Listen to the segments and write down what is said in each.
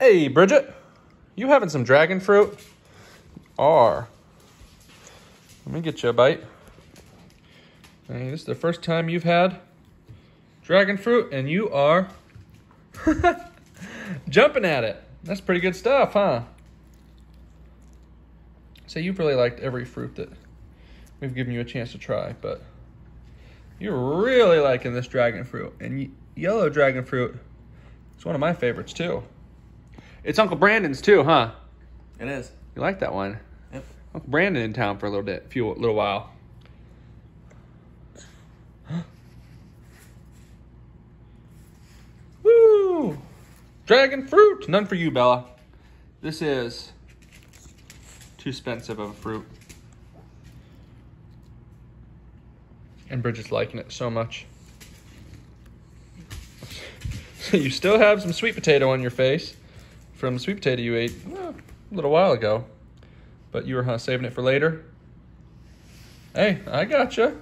Hey, Bridgette, you having some dragon fruit? Are. Let me get you a bite. This is the first time you've had dragon fruit, and you are jumping at it. That's pretty good stuff, huh? So you've really liked every fruit that we've given you a chance to try, but you're really liking this dragon fruit. And yellow dragon fruit is one of my favorites too. It's Uncle Brandon's too, huh? It is. You like that one? Yep. Uncle Brandon in town for a little bit, few little while. Woo! Dragon fruit! None for you, Bella. This is too expensive of a fruit. And Bridgette's liking it so much. you still have some sweet potato on your face from the sweet potato you ate well, a little while ago. But you were huh, saving it for later? Hey, I gotcha.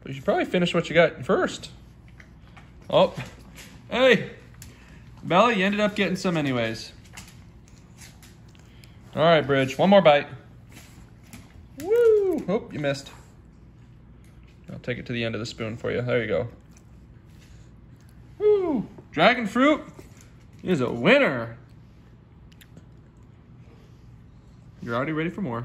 But you should probably finish what you got first. Oh, hey, Bella, you ended up getting some anyways. All right, Bridge, one more bite. Woo! Oh, you missed. I'll take it to the end of the spoon for you. There you go. Woo! Dragon fruit is a winner. You're already ready for more.